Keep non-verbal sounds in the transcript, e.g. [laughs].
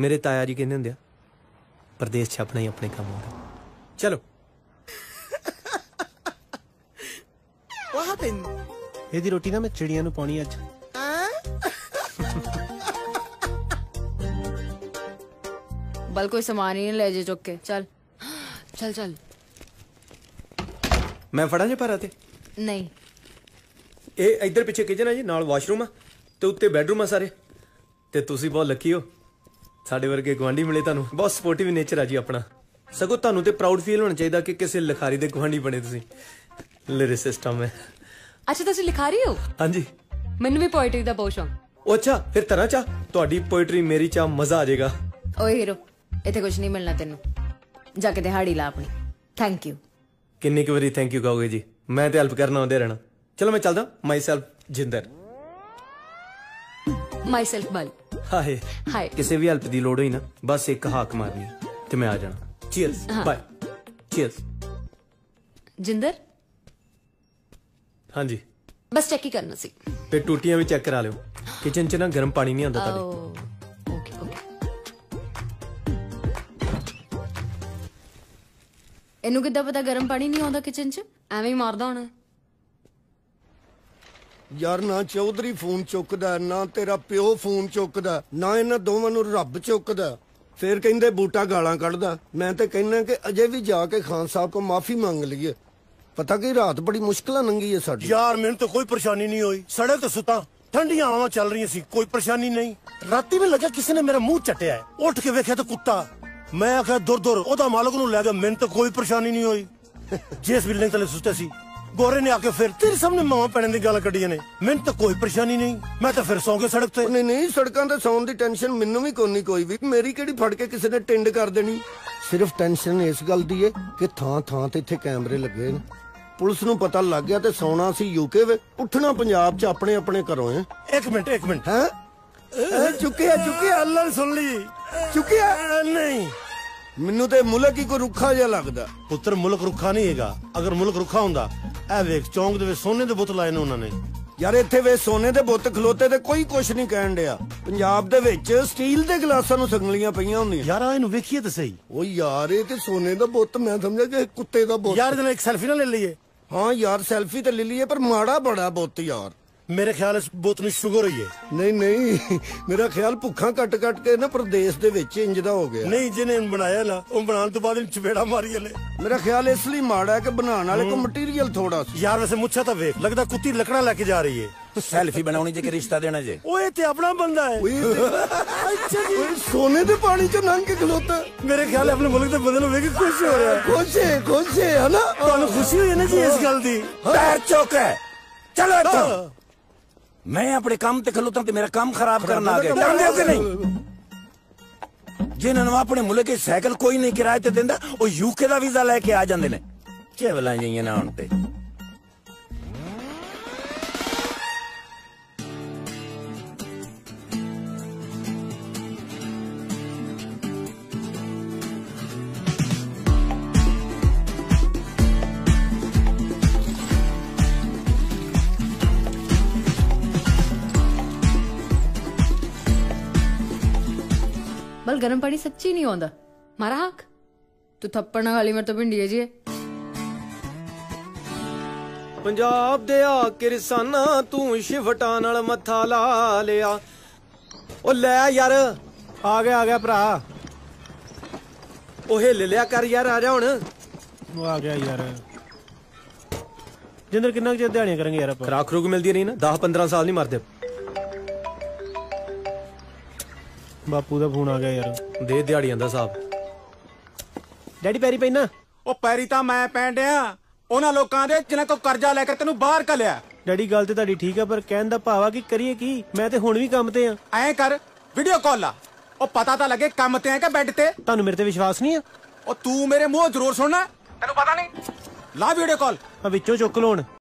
ਮੇਰੇ ਤਾਇਆ ਜੀ ਕਹਿੰਦੇ ਹੁੰਦੇ ਆ ਪਰਦੇਸ 'ਚ ਆਪਣਾ ਹੀ ਆਪਣੇ ਕੰਮ ਹੁੰਦਾ। ਚਲੋ। ਵਾਹ ਪਿੰ ਇਹਦੀ ਰੋਟੀ ਨਾ ਮੈਂ ਚਿੜੀਆਂ ਨੂੰ ਪਾਉਣੀ ਅੱਜ। ਬਲ ਕੋਈ ਸਮਾਨ ਹੀ ਨਾ ਲੈ ਜੇ ਚੁੱਕ ਕੇ। ਚੱਲ। ਚਲ ਚੱਲ। ਮੈਂ ਫੜਾਂ ਜੇ ਪਰਾ ਤੇ? ਨਹੀਂ। ਇਹ ਇੱਧਰ ਪਿੱਛੇ ਕਿਚਨ ਜੀ ਨਾਲ ਵਾਸ਼ਰੂਮ ਆ ਤੇ ਉੱਤੇ ਬੈੱਡਰੂਮ ਆ ਸਾਰੇ। ਤੇ ਤੁਸੀਂ ਬਹੁਤ ਲੱਕੀ ਹੋ। ਸਾਡੇ ਵਰਗੇ ਗਵਾਂਢੀ ਮਿਲੇ ਤੁਹਾਨੂੰ। ਬਹੁਤ ਸਪੋਰਟਿਵ ਨੇਚਰ ਆ ਜੀ ਆਪਣਾ। ਸਗੋਂ ਤੁਹਾਨੂੰ ਤੇ ਪ੍ਰਾਊਡ ਫੀਲ ਹੋਣਾ ਚਾਹੀਦਾ ਕਿ ਕਿਸੇ ਲਿਖਾਰੀ ਦੇ ਗਵਾਂਢੀ ਬਣੇ ਤੁਸੀਂ। ਲਿਰਿਸਿਸਟ ਆ ਮੈਂ। ਅੱਛਾ ਤੁਸੀਂ ਲਿਖਾਰੀ ਹੋ? ਹਾਂਜੀ। ਮੈਨੂੰ ਵੀ ਪੋਇਟਰੀ ਦਾ ਬਹੁਤ ਸ਼ੌਂਕ। ਅੱਛਾ ਫਿਰ ਤਰ੍ਹਾਂ ਚਾ ਤੁਹਾਡੀ ਪੋਇਟਰੀ ਮੇਰੀ ਚਾ ਮਜ਼ਾ ਆ ਜਾਏਗਾ। ਓਏ ਹੀਰੋ ਇੱਥੇ ਕੁਝ ਨਹੀਂ ਮਿਲਣਾ ਤੈਨੂੰ। ਜਾ ਕੇ ਦਿਹਾੜੀ ਲਾ ਆਪਣੀ। ਥੈਂਕ ਯੂ ਕਿੰਨੀ ਕੁ ਵਾਰੀ ਥੈਂਕ ਯੂ ਕਹੋਗੇ ਜੀ। ਮੈਂ ਤੇ ਹੈਲਪ ਕਰਨਾ ਆਉਂਦੇ ਰਹਿਣਾ। ਚਲੋ ਮੈਂ ਚੱਲਦਾ। Myself Jinder. Myself Bal. ਹਾਏ ਹਾਏ। ਕਿਸੇ ਵੀ ਹੈਲਪ ਦੀ ਲੋੜ ਹੋਈ ਨਾ ਬਸ ਇੱਕ ਹਾਕ ਮਾਰਨੀ ਤੇ ਮੈਂ ਆ ਜਾਣਾ। Cheers bye cheers Jinder? ਹਾਂਜੀ। ਬਸ ਚੈੱਕ ਹੀ ਕਰਨਾ ਸੀ। ਤੇ ਟੂਟੀਆਂ ਵੀ ਚੈੱਕ ਕਰਾ ਲਿਓ। ਕਿਚਨ 'ਚ ਨਾ ਗਰਮ ਪਾਣੀ ਨਹੀਂ ਆਉਂਦਾ ਤੁਹਾਡੇ। ਓ ਓਕੇ ਓਕੇ ਇਹਨੂੰ ਕਿੱਦਾਂ ਪਤਾ ਗਰਮ ਪਾਣੀ ਨਹੀਂ ਆਉਂਦਾ ਕਿਚਨ 'ਚ? ਐਵੇਂ ਹੀ ਮਾਰਦਾ ਹੋਣਾ। ਯਾਰ ਨਾ ਚੌਧਰੀ ਫੋਨ ਚੁੱਕਦਾ ਨਾ ਤੇਰਾ ਪਿਓ ਫੋਨ ਚੁੱਕਦਾ ਨਾ ਇਹਨਾਂ ਦੋਵਾਂ ਨੂੰ ਰੱਬ ਚੁੱਕਦਾ। ਫੇਰ ਕਹਿੰਦੇ ਬੂਟਾ ਗਾਲਾਂ ਕੱਢਦਾ। ਮੈਂ ਤੇ ਕਹਿੰਦਾ ਕਿ ਅਜੇ ਵੀ ਜਾ ਕੇ ਖਾਨ ਸਾਹਿਬ ਕੋ ਮਾਫੀ ਮੰਗ ਲਈਏ। ਪਤਾ ਕੀ ਰਾਤ ਬੜੀ ਮੁਸ਼ਕਲਾਂ ਲੰਗੀ ਹੈ ਸਾਡੀ। ਯਾਰ ਮੈਨੂੰ ਤਾਂ ਕੋਈ ਪਰੇਸ਼ਾਨੀ ਨਹੀਂ ਹੋਈ। ਸੜਕ ਤੇ ਸੁੱਤਾ। ਠੰਡੀਆਂ ਹਵਾਵਾਂ ਚੱਲ ਰਹੀਆਂ ਸੀ। ਕੋਈ ਪਰੇਸ਼ਾਨੀ ਨਹੀਂ। ਰਾਤੀ ਵੀ ਲੱਗਾ ਕਿਸੇ ਨੇ ਮੇਰਾ ਮੂੰਹ ਚੱਟਿਆ ਹੈ। ਉੱਠ ਕੇ ਵੇਖਿਆ ਤਾਂ ਕੁੱਤਾ। ਮੈਂ ਆਖਿਆ ਦੁਰ ਦੁਰ ਉਹਦਾ ਮਾਲਕ ਨੂੰ ਲੈ ਗਿਆ ਮੈਨੂੰ ਤਾਂ ਕੋਈ ਪਰੇਸ਼ਾਨੀ ਨਹੀਂ ਹੋਈ। [laughs] ਜਿਸ ਬਿਲਡਿੰਗ ਥੱਲੇ ਸੁੱਤੇ ਸੀ। ਗੋਰੇ ਨੇ ਆ ਕੇ ਫਿਰ ਤੇਰੇ ਸਾਹਮਣੇ ਮਾਂ ਪੈਣ ਦੀ ਗੱਲ ਕੱਢੀਆਂ ਨੇ। ਮੈਨੂੰ ਤਾਂ ਕੋਈ ਪਰੇਸ਼ਾਨੀ ਨਹੀਂ। ਮੈਂ ਤਾਂ ਫਿਰ ਸੌਂ ਕੇ ਸੜਕ ਤੇ। ਨਹੀਂ ਨਹੀਂ ਸੜਕਾਂ ਤੇ ਸੌਣ ਦੀ ਟੈਨਸ਼ਨ ਮੈਨੂੰ ਵੀ ਕੋਈ ਨਹੀਂ ਕੋਈ ਵੀ। ਮੇਰੀ ਕਿਹੜੀ ਫੜ ਕੇ ਕਿਸੇ ਨੇ ਟਿੰਡ ਕਰ ਦੇਣੀ? ਸਿਰਫ ਟੈਨਸ਼ਨ ਇਸ ਗੱਲ ਦੀ ਏ ਕਿ ਥਾਂ ਥਾਂ ਤੇ ਇੱਥੇ ਕੈਮਰੇ ਲੱਗੇ ਨੇ। ਪੁਲਿਸ ਨੂੰ ਪਤਾ ਲੱਗ ਗਿਆ ਤੇ ਸੌਣਾ ਸੀ ਯੂਕੇ ਵਿੱਚ। ਉੱਠਣਾ ਪੰਜਾਬ 'ਚ ਆਪਣੇ ਆਪਣੇ ਘਰੋਂ ਏ। ਇੱਕ ਮਿੰਟ ਇੱਕ ਮਿੰਟ। ਹੈ? ਚੁੱਕਿਆ ਚੁੱਕਿਆ? ਅੱਲਾ ਸੁਣ ਲਈ। ਚੁੱਕਿਆ? ਨਹੀਂ। ਮੈਨੂੰ ਤੇ ਮੁਲਕ ਹੀ ਕੋਈ ਰੁੱਖਾ ਜਿਹਾ ਲੱਗਦਾ। ਪੁੱਤਰ ਮੁਲਕ ਰੁੱਖਾ ਨਹੀਂ ਹੈਗਾ। ਅਗਰ ਮੁਲਕ ਰੁੱਖਾ ਹੁੰਦਾ ਇਹ ਵੇਖ ਚੌਂਕ ਦੇ ਵਿੱਚ ਸੋਨੇ ਦੇ ਬੁੱਤ ਲਾਏ ਨੇ ਉਹਨਾਂ ਨੇ। ਯਾਰ ਇੱਥੇ ਵੇ ਸੋਨੇ ਦੇ ਬੁੱਤ ਖਲੋਤੇ ਤੇ ਕੋਈ ਕੁਛ ਨਹੀਂ ਕਹਿਣ ਡਿਆ। ਪੰਜਾਬ ਦੇ ਵਿੱਚ ਸਟੀਲ ਦੇ ਗਲਾਸਾਂ ਨੂੰ ਸੰਗਲੀਆਂ ਪਈਆਂ ਹੁੰਦੀਆਂ। ਯਾਰ ਆ ਇਹਨੂੰ ਵੇਖੀਏ ਤਾਂ ਸਹੀ। ਓ ਯਾਰ ਇਹ ਤੇ ਸੋਨੇ ਦਾ ਬੁੱਤ ਮੈਂ ਸਮਝਿਆ ਕਿ ਕੁੱਤੇ ਦਾ ਬੁੱਤ। ਯਾਰ ਇਹਦੇ ਨਾਲ ਇੱਕ ਸੈਲਫੀ ਨਾ ਲੈ ਲਈਏ। ਹਾਂ ਯਾਰ ਸੈਲਫੀ ਤੇ ਲੈ ਲਈਏ ਪਰ ਮਾੜਾ ਬੜਾ ਬੁੱਤ ਯਾਰ। ਮੇਰੇ ਖਿਆਲ ਇਸ ਬੁੱਤ ਨੂੰ ਸ਼ੂਗਰ ਹੋਈ ਹੈ। ਨਹੀਂ ਨਹੀਂ। ਮੇਰਾ ਖਿਆਲ ਭੁੱਖਾਂ ਕੱਟ ਕੱਟ ਕੇ ਨਾ ਪ੍ਰਦੇਸ਼ ਦੇ ਵਿੱਚ ਇੰਜ ਦਾ ਹੋ ਗਿਆ। ਨਹੀਂ ਜਿਹਨੇ ਇਹਨੂੰ ਬਣਾਇਆ ਨਾ ਉਹ ਬਣਾਉਣ ਤੋਂ ਬਾਅਦ ਇਹਨੂੰ ਚਪੇੜਾ ਮਾਰੀ ਹਲੇ ਮੇਰਾ ਖਿਆਲ ਇਸ ਲਈ ਮਾੜਾ ਹੈ ਕਿ ਬਣਾਉਣ ਵਾਲੇ ਕੋ ਮਟੀਰੀਅਲ ਥੋੜਾ ਸੀ। ਯਾਰ ਵੈਸੇ ਮੁੱਛਾ ਤਾਂ ਵੇਖ ਲੱਗਦਾ ਕੁੱਤੀ ਲੱਕੜਾਂ ਲੈ ਕੇ ਜਾ ਰਹੀ ਹੈ। ਸੈਲਫੀ ਬਣਾਉਣੀ ਜੇ ਕਿ ਰਿਸ਼ਤਾ ਦੇਣਾ ਜੇ। ਓਏ ਤੇ ਆਪਣਾ ਬੰਦਾ ਹੈ। ਅੱਛਾ ਜੀ। ਸੋਨੇ ਦੇ ਪਾਣੀ ਚ ਲੰਘ ਕੇ ਖਲੋਤਾ। ਮੇਰੇ ਖਿਆਲ ਆਪਣੇ ਮੁਲਕ ਦੇ ਬੰਦੇ ਨੂੰ ਵੇਖ ਕੇ ਖੁਸ਼ ਹੋ ਰਿਹਾ। ਖੁਸ਼ੇ ਖੁਸ਼ੇ ਹਨਾ? ਤੁਹਾਨੂੰ ਖੁਸ਼ੀ ਹੋਈ ਹੈ ਨਾ ਜੀ ਇਸ ਗੱਲ ਦੀ? ਪੈਰ ਚੁੱਕ ਚਲੋ ਇੱਥੋਂ। ਮੈਂ ਆਪਣੇ ਕੰਮ ਤੇ ਖਲੋਤਾ ਤੇ ਮੇਰਾ ਕੰਮ ਖਰਾਬ ਕਰਨ ਆ ਗਏ ਜਾਣਦੇ ਹੋ ਕਿ ਨਹੀਂ ਜਿਨ੍ਹਾਂ ਨੂੰ ਆਪਣੇ ਮੁਲਕ ਵਿੱਚ ਸਾਈਕਲ ਕੋਈ ਨਹੀਂ ਕਿਰਾਏ ਤੇ ਦਿੰਦਾ ਉਹ ਯੂਕੇ ਦਾ ਵੀਜ਼ਾ ਲੈ ਕੇ ਆ ਜਾਂਦੇ ਨੇ ਚੇਵਲਾਂ ਜਿਹੀਆਂ ਨਾ ਹੁਣ ਤੇ ਬਲ ਗਰਮ ਪਾਣੀ ਸੱਚੀ ਨਹੀਂ ਆਉਂਦਾ। ਮਾਰਾ ਹੱਕ? ਤੂੰ ਥੱਪੜ ਨਾਲ ਗਾਲੀ ਮੇਰੇ ਤੋਂ ਭਿੰਡੀ ਹੈ ਜੀ ਪੰਜਾਬ ਦੇ ਆ ਕਿਰਸਾਨਾ ਤੂੰ ਸ਼ਿਫਟਾਂ ਨਾਲ ਮੱਥਾ ਲਾ ਲਿਆ। ਉਹ ਲੈ ਯਾਰ ਆ ਗਿਆ ਆ ਗਿਆ ਭਰਾ। ਉਹ ਹਿੱਲ ਲਿਆ ਕਰ ਯਾਰ ਆ ਜਾ ਹੁਣ। ਉਹ ਆ ਗਿਆ ਯਾਰ। ਜਿੰਦਰ ਕਿੰਨਾ ਕੁ ਚਿਰ ਦਿਹਾੜੀਆਂ ਕਰਾਂਗੇ ਯਾਰ ਆਪਾਂ? ਖਰਾਕ ਖਰੂਕ ਮਿਲਦੀ ਨਹੀਂ ਨਾ 10 15 ਸਾਲ ਨਹੀਂ ਮਰਦੇ। ਬਾਪੂ ਦਾ ਫੋਨ ਆ ਗਿਆ ਯਾਰ। ਦੇ ਦਿਹਾੜੀਆਂ ਦਾ ਹਿਸਾਬ। ਡੈਡੀ ਪੈਰੀ ਪੈਣਾ ਉਹ ਪੈਰੀ ਤਾਂ ਮੈਂ ਪੈਣ ਡਿਆ। ਉਹਨਾਂ ਲੋਕਾਂ ਦੇ ਜਿਨ੍ਹਾਂ ਕੋ ਕਰਜ਼ਾ ਲੈ ਕੇ ਤੈਨੂੰ ਬਾਹਰ ਘੱਲਿਆ। ਡੈਡੀ ਗੱਲ ਤੇ ਤੁਹਾਡੀ ਠੀਕ ਆ ਪਰ ਕਹਿਣ ਦਾ ਭਾਵ ਆ ਕਿ ਕਰੀਏ ਕੀ? ਮੈਂ ਤੇ ਹੁਣ ਵੀ ਕੰਮ ਤੇ ਆ। ਐਂ ਕਰ ਵੀਡੀਓ ਕਾਲ ਲਾ। ਉਹ ਪਤਾ ਤਾਂ ਲੱਗੇ ਕੰਮ ਤੇ ਆ ਕਿ ਬੈੱਡ ਤੇ। ਤੁਹਾਨੂੰ ਮੇਰੇ ਤੇ ਵਿਸ਼ਵਾਸ ਨਹੀਂ ਆ? ਉਹ ਤੂੰ ਮੇਰੇ ਮੂੰਹ ਜ਼ਰੂਰ ਸੁਣਨਾ। ਤੈਨੂੰ ਪਤਾ ਨਹੀਂ। ਲਾ ਵੀਡੀਓ ਕਾਲ ਆ ਵਿੱਚੋਂ ਚੁੱਕ ਲੋਣ